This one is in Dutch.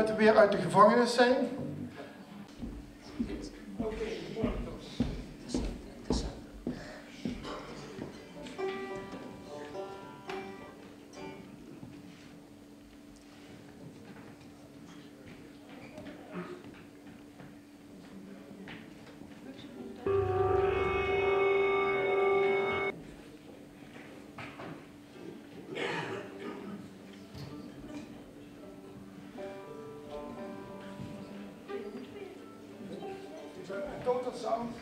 buiten weer uit de gevangenis zijn. Total sound.